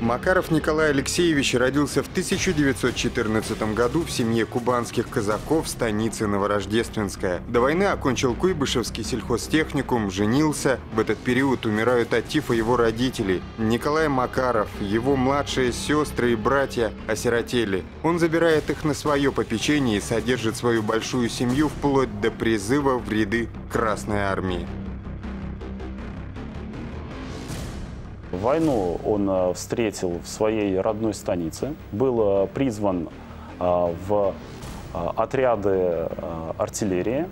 Макаров Николай Алексеевич родился в 1914 году в семье кубанских казаков в станице Новорождественская. До войны окончил Куйбышевский сельхозтехникум, женился. В этот период умирают от тифа его родителей. Николай Макаров, его младшие сестры и братья осиротели. Он забирает их на свое попечение и содержит свою большую семью вплоть до призыва в ряды Красной Армии. Войну он э, встретил в своей родной станице, был э, призван э, в отряды артиллерии.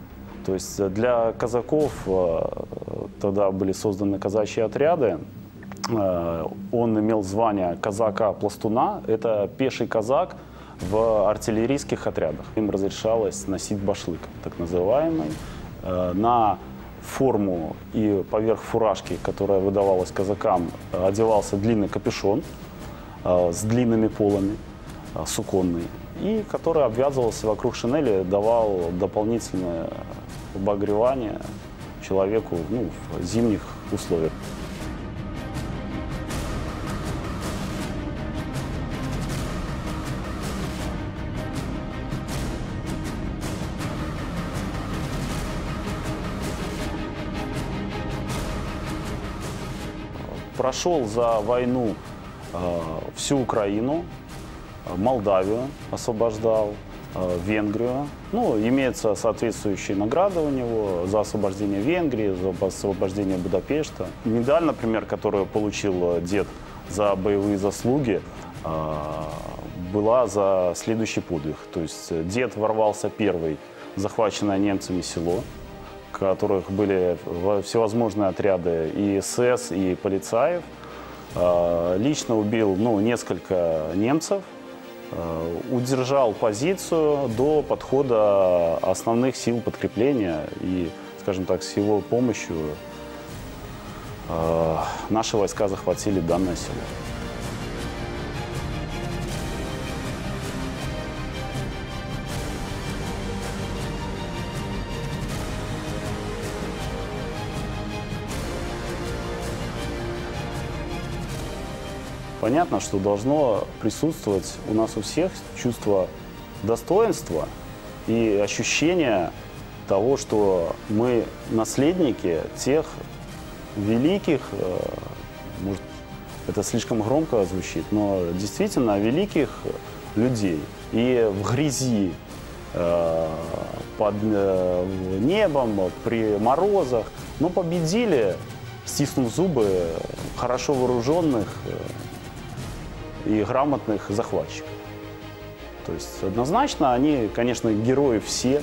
То есть для казаков тогда были созданы казачьи отряды. Он имел звание казака-пластуна, это пеший казак в артиллерийских отрядах. Им разрешалось носить башлык, так называемый, на форму и поверх фуражки, которая выдавалась казакам, одевался длинный капюшон э, с длинными полами, э, суконный, и который обвязывался вокруг шинели, давал дополнительное обогревание человеку ну, в зимних условиях. Прошел за войну э, всю Украину, э, Молдавию освобождал, э, Венгрию. Ну, имеются соответствующие награды у него за освобождение Венгрии, за освобождение Будапешта. Медаль, например, которую получил дед за боевые заслуги, была за следующий подвиг. То есть дед ворвался первый захваченное немцами село, которых были всевозможные отряды и СС, и полицаев. А, лично убил ну, несколько немцев, а, удержал позицию до подхода основных сил подкрепления и, скажем так, с его помощью а, наши войска захватили данное село. Понятно, что должно присутствовать у нас у всех чувство достоинства и ощущение того, что мы наследники тех великих, э, может, это слишком громко звучит, но действительно великих людей. И в грязи, э, под э, небом, при морозах, но победили, стиснув зубы, хорошо вооруженных и грамотных захватчиков. То есть однозначно они, конечно, герои все.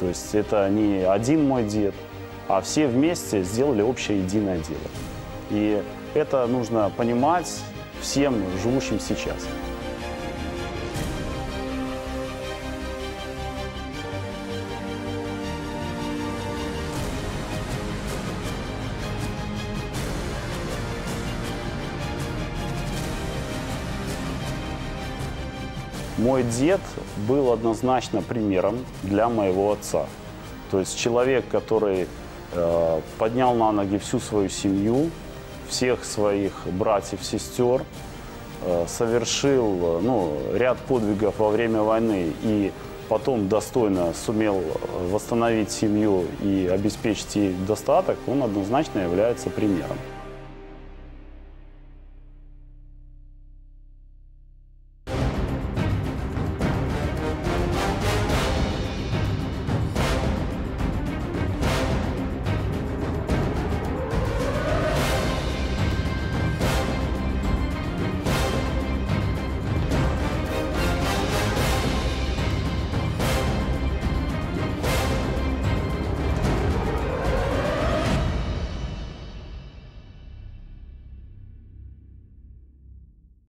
То есть это не один мой дед, а все вместе сделали общее единое дело. И это нужно понимать всем живущим сейчас. Мой дед был однозначно примером для моего отца. То есть человек, который э, поднял на ноги всю свою семью, всех своих братьев, сестер, э, совершил ну, ряд подвигов во время войны и потом достойно сумел восстановить семью и обеспечить ей достаток, он однозначно является примером.